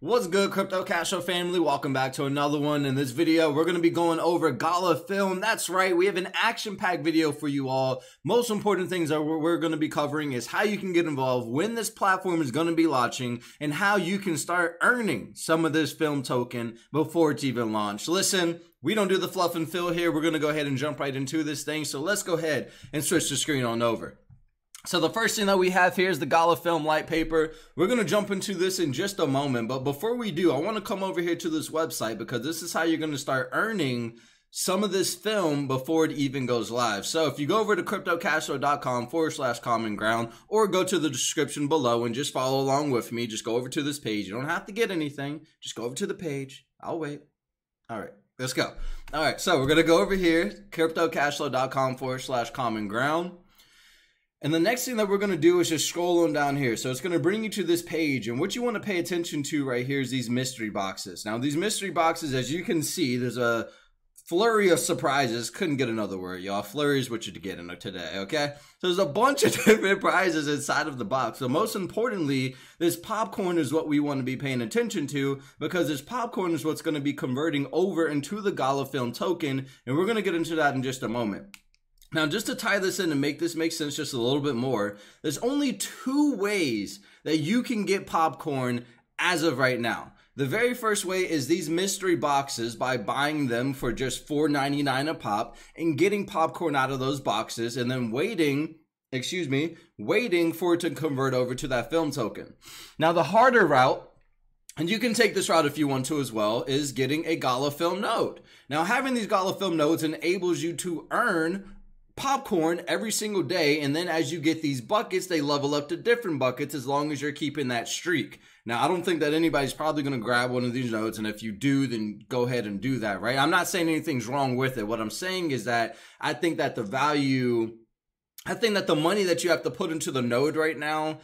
What's good, Crypto Cash Flow family? Welcome back to another one. In this video, we're going to be going over Gala Film. That's right, we have an action-packed video for you all. Most important things that we're going to be covering is how you can get involved, when this platform is going to be launching, and how you can start earning some of this film token before it's even launched. Listen, we don't do the fluff and fill here. We're going to go ahead and jump right into this thing. So let's go ahead and switch the screen on over. So the first thing that we have here is the Gala Film Light Paper. We're going to jump into this in just a moment, but before we do, I want to come over here to this website because this is how you're going to start earning some of this film before it even goes live. So if you go over to cryptocashflow.com forward slash common ground or go to the description below and just follow along with me, just go over to this page. You don't have to get anything. Just go over to the page. I'll wait. All right, let's go. All right, so we're going to go over here, cryptocashflow.com forward slash common ground. And the next thing that we're going to do is just scroll on down here. So it's going to bring you to this page. And what you want to pay attention to right here is these mystery boxes. Now, these mystery boxes, as you can see, there's a flurry of surprises. Couldn't get another word, y'all. Flurry is what you're getting today, okay? So there's a bunch of different prizes inside of the box. So most importantly, this popcorn is what we want to be paying attention to because this popcorn is what's going to be converting over into the Gala Film token. And we're going to get into that in just a moment. Now, just to tie this in and make this make sense just a little bit more, there's only two ways that you can get popcorn as of right now. The very first way is these mystery boxes by buying them for just $4.99 a pop and getting popcorn out of those boxes and then waiting, excuse me, waiting for it to convert over to that film token. Now, the harder route and you can take this route if you want to as well, is getting a Gala Film node. Now, having these Gala Film nodes enables you to earn popcorn every single day. And then as you get these buckets, they level up to different buckets as long as you're keeping that streak. Now, I don't think that anybody's probably going to grab one of these nodes. And if you do, then go ahead and do that, right? I'm not saying anything's wrong with it. What I'm saying is that I think that the value, I think that the money that you have to put into the node right now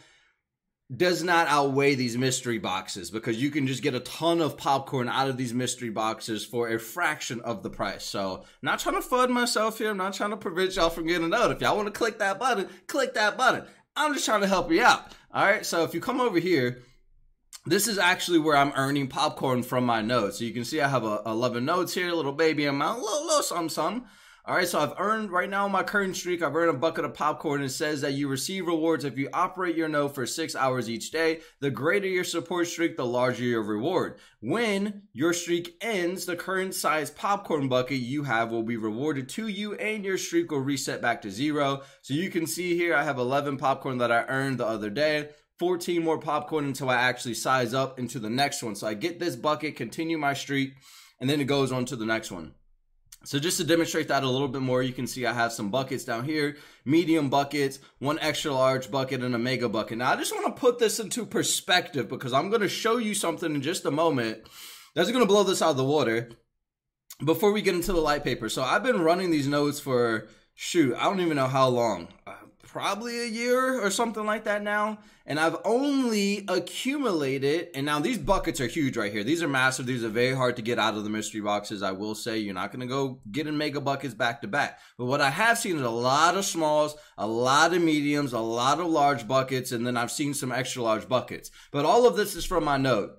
does not outweigh these mystery boxes because you can just get a ton of popcorn out of these mystery boxes for a fraction of the price. So, not trying to fud myself here. I'm not trying to prevent y'all from getting a node. If y'all want to click that button, click that button. I'm just trying to help you out. All right. So, if you come over here, this is actually where I'm earning popcorn from my nodes. So you can see I have a 11 nodes here, little baby amount, little, little some, some. All right, so I've earned right now my current streak. I've earned a bucket of popcorn. It says that you receive rewards if you operate your node for six hours each day. The greater your support streak, the larger your reward. When your streak ends, the current size popcorn bucket you have will be rewarded to you, and your streak will reset back to zero. So you can see here, I have 11 popcorn that I earned the other day. 14 more popcorn until I actually size up into the next one. So I get this bucket, continue my streak, and then it goes on to the next one. So just to demonstrate that a little bit more, you can see I have some buckets down here, medium buckets, one extra large bucket, and a mega bucket. Now, I just want to put this into perspective because I'm going to show you something in just a moment that's going to blow this out of the water before we get into the light paper. So I've been running these nodes for, shoot, I don't even know how long. Probably a year or something like that now. And I've only accumulated, and now these buckets are huge right here. These are massive. These are very hard to get out of the mystery boxes. I will say you're not going to go get in mega buckets back to back. But what I have seen is a lot of smalls, a lot of mediums, a lot of large buckets, and then I've seen some extra large buckets. But all of this is from my node.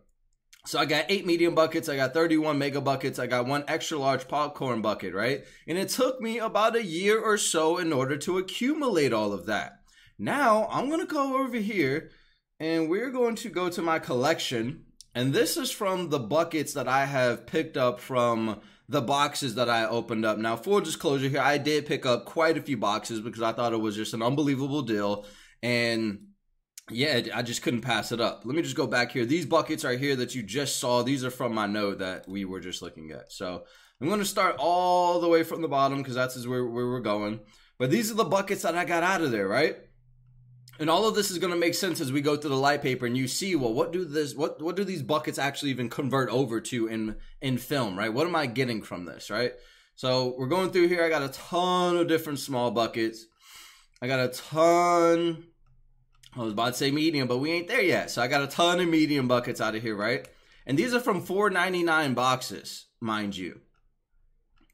So I got eight medium buckets, I got 31 mega buckets, I got one extra large popcorn bucket, right? And it took me about a year or so in order to accumulate all of that. Now I'm gonna go over here and we're going to go to my collection. And this is from the buckets that I have picked up from the boxes that I opened up. Now, full disclosure here, I did pick up quite a few boxes because I thought it was just an unbelievable deal. And yeah, I just couldn't pass it up. Let me just go back here. These buckets right here that you just saw, these are from my node that we were just looking at. So I'm going to start all the way from the bottom because that's where, where we're going. But these are the buckets that I got out of there, right? And all of this is going to make sense as we go through the light paper and you see, well, what do this, what, what do these buckets actually even convert over to in, in film, right? What am I getting from this, right? So we're going through here. I got a ton of different small buckets. I got a ton I was about to say medium, but we ain't there yet. So I got a ton of medium buckets out of here, right? And these are from 4.99 boxes, mind you.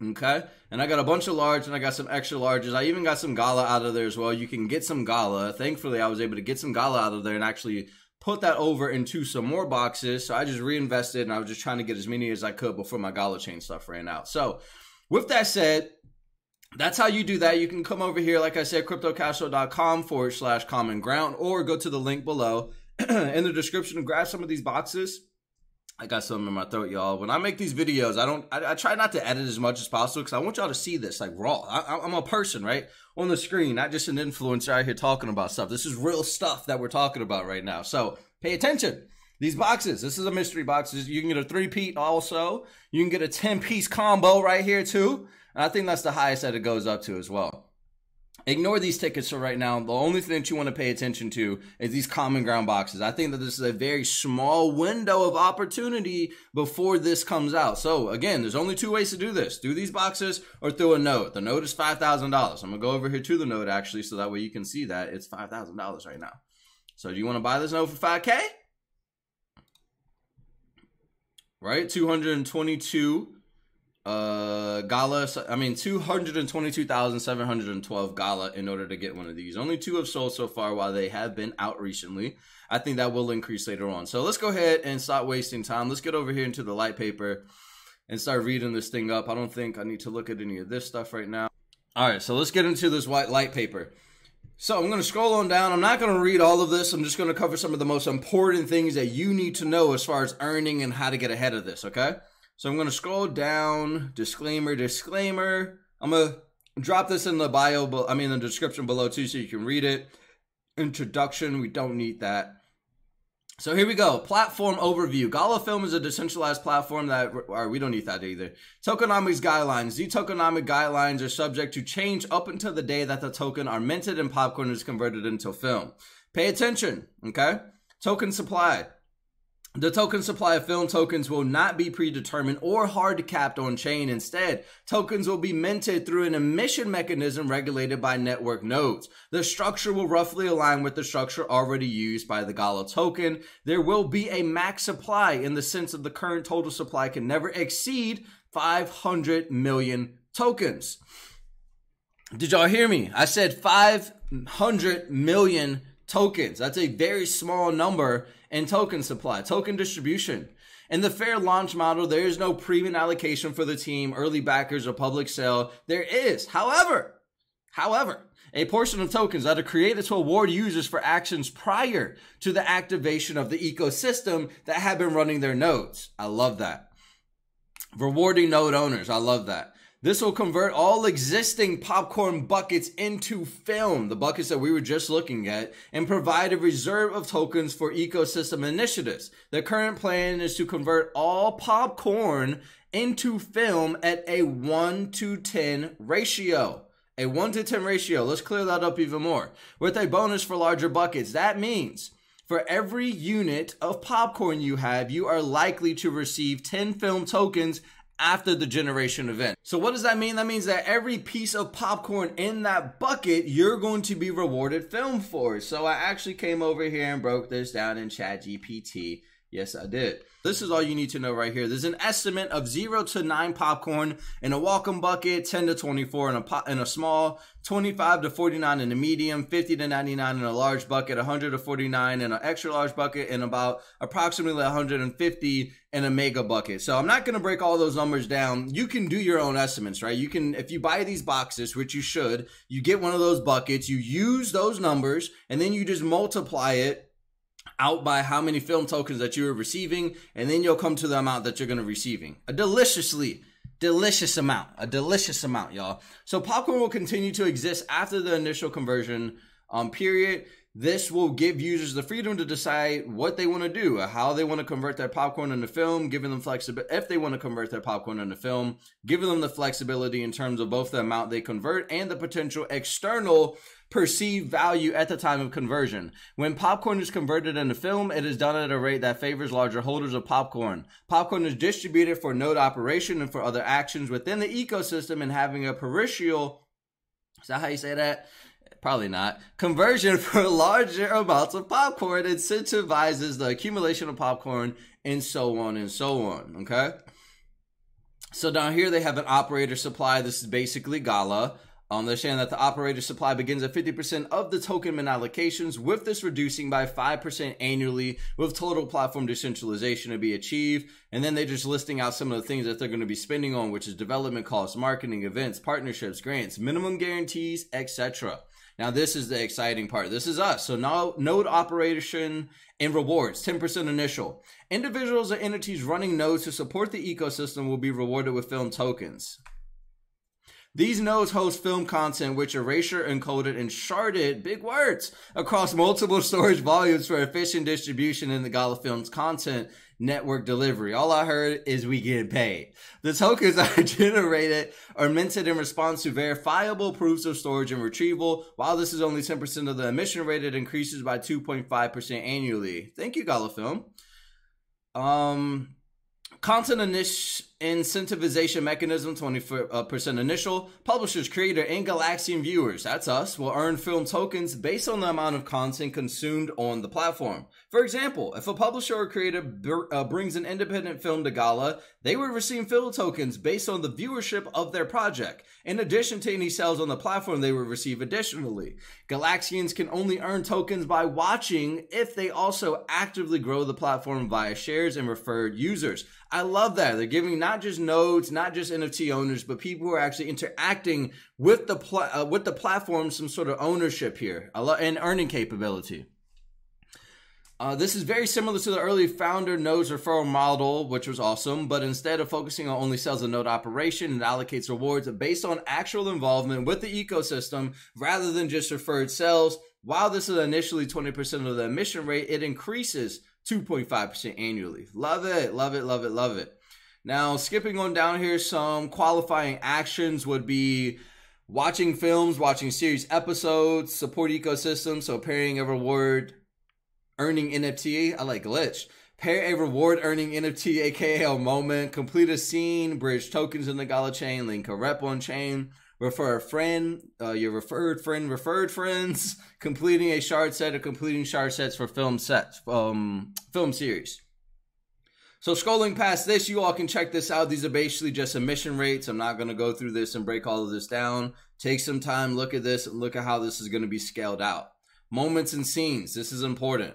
Okay? And I got a bunch of large and I got some extra larges. I even got some gala out of there as well. You can get some gala. Thankfully, I was able to get some gala out of there and actually put that over into some more boxes. So I just reinvested and I was just trying to get as many as I could before my Gala chain stuff ran out. So with that said, that's how you do that. You can come over here, like I said, cryptocashflow.com forward slash common ground, or go to the link below in the description and grab some of these boxes. I got something in my throat, y'all. When I make these videos, I don't, I, I try not to edit as much as possible because I want y'all to see this like raw. I, am a person, right? On the screen, not just an influencer out here talking about stuff. This is real stuff that we're talking about right now. So pay attention. These boxes, this is a mystery boxes. You can get a three peat also. You can get a 10 piece combo right here too. And I think that's the highest that it goes up to as well. Ignore these tickets for right now. The only thing that you want to pay attention to is these common ground boxes. I think that this is a very small window of opportunity before this comes out. So again, there's only two ways to do this. Do these boxes or through a node. The node is $5,000. I'm going to go over here to the node actually so that way you can see that it's $5,000 right now. So do you want to buy this node for 5K? Right? 222 uh gala i mean 222712 gala in order to get one of these. Only two have sold so far while they have been out recently. I think that will increase later on. So let's go ahead and stop wasting time. Let's get over here into the light paper and start reading this thing up. I don't think i need to look at any of this stuff right now. All right so let's get into this white light paper so I'm going to scroll on down. I'm not going to read all of this. I'm just going to cover some of the most important things that you need to know as far as earning and how to get ahead of this, okay? So I'm going to scroll down, disclaimer, disclaimer. I'm going to drop this in the bio, but I mean the description below too so you can read it. Introduction, we don't need that. So here we go. Platform overview. Gala Film is a decentralized platform that, or we don't need that either. Tokenomics guidelines. The tokenomic guidelines are subject to change up until the day that the token are minted and popcorn is converted into film. Pay attention, okay? Token supply. The token supply of film tokens will not be predetermined or hard capped on chain. Instead, tokens will be minted through an emission mechanism regulated by network nodes. The structure will roughly align with the structure already used by the Gala token. There will be a max supply in the sense of the current total supply can never exceed 500 million tokens. Did y'all hear me? I said 500 million tokens. That's a very small number in token supply, token distribution. In the fair launch model, there is no premine allocation for the team, early backers, or public sale. There is, however, however, a portion of tokens that are created to award users for actions prior to the activation of the ecosystem that have been running their nodes. I love that. Rewarding node owners. I love that. This will convert all existing popcorn buckets into film, the buckets that we were just looking at, and provide a reserve of tokens for ecosystem initiatives. The current plan is to convert all popcorn into film at a 1 to 10 ratio. A 1 to 10 ratio. Let's clear that up even more. With a bonus for larger buckets. That means for every unit of popcorn you have, you are likely to receive 10 film tokens after the generation event. So what does that mean? That means that every piece of popcorn in that bucket, you're going to be rewarded film for. So I actually came over here and broke this down in ChatGPT. Yes, I did. This is all you need to know right here. There's an estimate of zero to nine popcorn in a welcome bucket, 10 to 24 in a pot, in a small, 25 to 49 in a medium, 50 to 99 in a large bucket, 100 to 49 in an extra large bucket, and about approximately 150 in a mega bucket. So I'm not going to break all those numbers down. You can do your own estimates, right? You can, if you buy these boxes, which you should, you get one of those buckets, you use those numbers, and then you just multiply it out by how many film tokens that you're receiving, and then you'll come to the amount that you're going to receiving. A deliciously delicious amount, a delicious amount, y'all. So popcorn will continue to exist after the initial conversion um, period. This will give users the freedom to decide what they want to do, how they want to convert their popcorn into film, giving them flexibility, if they want to convert their popcorn into film, giving them the flexibility in terms of both the amount they convert and the potential external perceived value at the time of conversion. When popcorn is converted into film, it is done at a rate that favors larger holders of popcorn. Popcorn is distributed for node operation and for other actions within the ecosystem and having a perishal, is that how you say that? Probably not. Conversion for larger amounts of popcorn incentivizes the accumulation of popcorn and so on and so on. Okay. So down here they have an operator supply. This is basically Gala. Um, they're saying that the operator supply begins at 50% of the token min allocations, with this reducing by 5% annually, with total platform decentralization to be achieved. And then they're just listing out some of the things that they're going to be spending on, which is development costs, marketing, events, partnerships, grants, minimum guarantees, etc. Now, this is the exciting part. This is us. So now node operation and rewards, 10% initial. Individuals or entities running nodes to support the ecosystem will be rewarded with film tokens. These nodes host film content which erasure encoded and sharded, big words, across multiple storage volumes for efficient distribution in the Gala Films content network delivery. All I heard is we get paid. The tokens are generated or minted in response to verifiable proofs of storage and retrieval. While this is only 10% of the emission rate, it increases by 2.5% annually. Thank you, Gala Film. Um, content initial incentivization mechanism 20% initial. Publishers creator and galaxian viewers that's us will earn film tokens based on the amount of content consumed on the platform. For example if a publisher or creator uh, brings an independent film to gala they will receive film tokens based on the viewership of their project. In addition to any sales on the platform they will receive additionally. Galaxians can only earn tokens by watching if they also actively grow the platform via shares and referred users. I love that. They're giving not not just nodes, not just NFT owners, but people who are actually interacting with the pl- uh, with the platform, some sort of ownership here and earning capability. Uh, this is very similar to the early founder nodes referral model, which was awesome, but instead of focusing on only sales and node operation, it allocates rewards based on actual involvement with the ecosystem rather than just referred sales. While this is initially 20% of the emission rate, it increases 2.5% annually. Love it, love it, love it, love it. Now, skipping on down here, some qualifying actions would be watching films, watching series episodes, support ecosystem, so pairing a reward earning NFT. I like glitch. Pair a reward earning NFT, aka a moment, complete a scene, bridge tokens in the Gala chain, link a rep on chain, refer a friend, uh, your referred friend, referred friends, completing a shard set or completing shard sets for film sets, um, film series. So scrolling past this, you all can check this out. These are basically just emission rates. I'm not going to go through this and break all of this down. Take some time, look at this, and look at how this is going to be scaled out. Moments and scenes. This is important.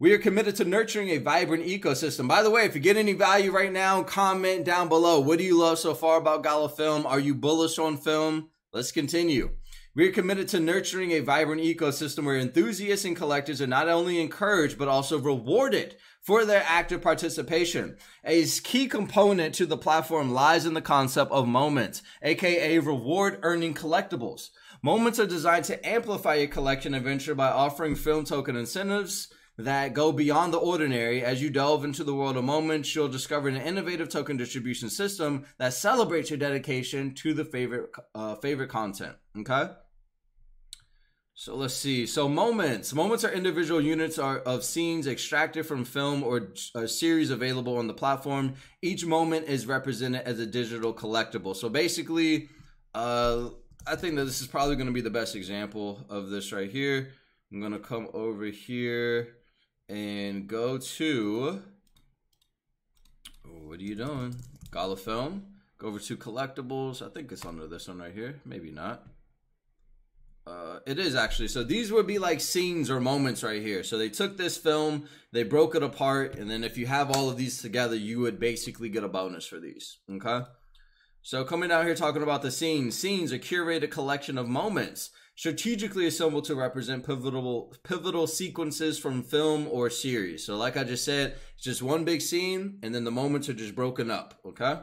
We are committed to nurturing a vibrant ecosystem. By the way, if you get any value right now, comment down below. What do you love so far about Gala Film? Are you bullish on film? Let's continue. We are committed to nurturing a vibrant ecosystem where enthusiasts and collectors are not only encouraged, but also rewarded for their active participation. A key component to the platform lies in the concept of moments, aka reward earning collectibles. Moments are designed to amplify your collection adventure by offering film token incentives that go beyond the ordinary. As you delve into the world of moments, you'll discover an innovative token distribution system that celebrates your dedication to the favorite uh, favorite content. Okay. So let's see. So moments. Moments are individual units are, of scenes extracted from film or a series available on the platform. Each moment is represented as a digital collectible. So basically, uh, I think that this is probably going to be the best example of this right here. I'm going to come over here and go to, what are you doing? Gala Film. Go over to collectibles. I think it's under this one right here. Maybe not. Uh, it is actually. So these would be like scenes or moments right here. So they took this film, they broke it apart, and then if you have all of these together, you would basically get a bonus for these. Okay. So coming down here talking about the scenes. Scenes, a curated collection of moments strategically assembled to represent pivotal pivotal sequences from film or series. So like I just said, it's just one big scene, and then the moments are just broken up. Okay.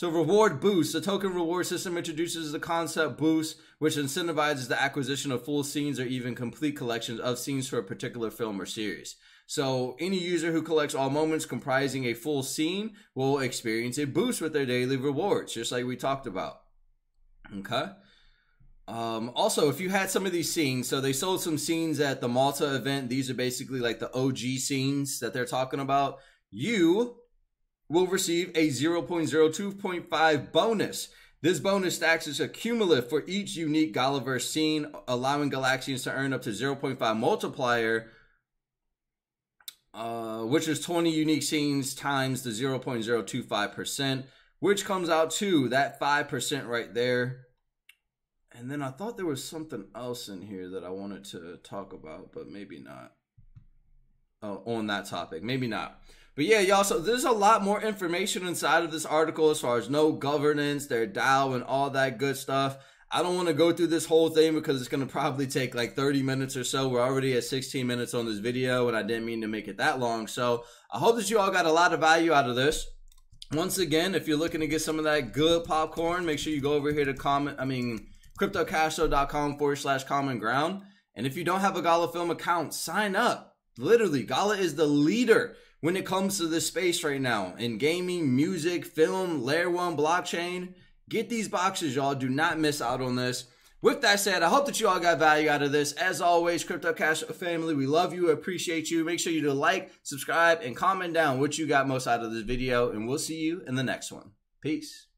So reward boost. The token reward system introduces the concept boost, which incentivizes the acquisition of full scenes or even complete collections of scenes for a particular film or series. So any user who collects all moments comprising a full scene will experience a boost with their daily rewards, just like we talked about. Okay. Um, also, if you had some of these scenes, so they sold some scenes at the Malta event. These are basically like the OG scenes that they're talking about. You will receive a 0.02.5 bonus. This bonus stacks a cumulative for each unique Galaverse scene, allowing Galaxians to earn up to 0.5 multiplier, uh, which is 20 unique scenes times the 0.025%, which comes out to that 5% right there. And then I thought there was something else in here that I wanted to talk about, but maybe not. Oh, on that topic, maybe not. But yeah, y'all, so there's a lot more information inside of this article as far as no governance, their DAO, and all that good stuff. I don't want to go through this whole thing because it's going to probably take like 30 minutes or so. We're already at 16 minutes on this video, and I didn't mean to make it that long. So I hope that you all got a lot of value out of this. Once again, if you're looking to get some of that good popcorn, make sure you go over here to comment. I mean, cryptocashflow.com forward slash common ground. And if you don't have a Gala Film account, sign up. Literally, Gala is the leader when it comes to this space right now in gaming, music, film, layer one, blockchain. Get these boxes, y'all. Do not miss out on this. With that said, I hope that you all got value out of this. As always, Crypto Cash family, we love you, appreciate you. Make sure you to like, subscribe, and comment down what you got most out of this video, and we'll see you in the next one. Peace.